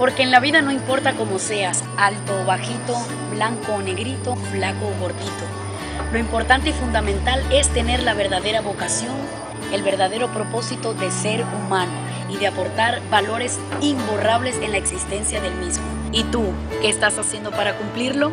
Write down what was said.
Porque en la vida no importa cómo seas, alto o bajito, blanco o negrito, flaco o gordito. Lo importante y fundamental es tener la verdadera vocación, el verdadero propósito de ser humano y de aportar valores imborrables en la existencia del mismo. ¿Y tú qué estás haciendo para cumplirlo?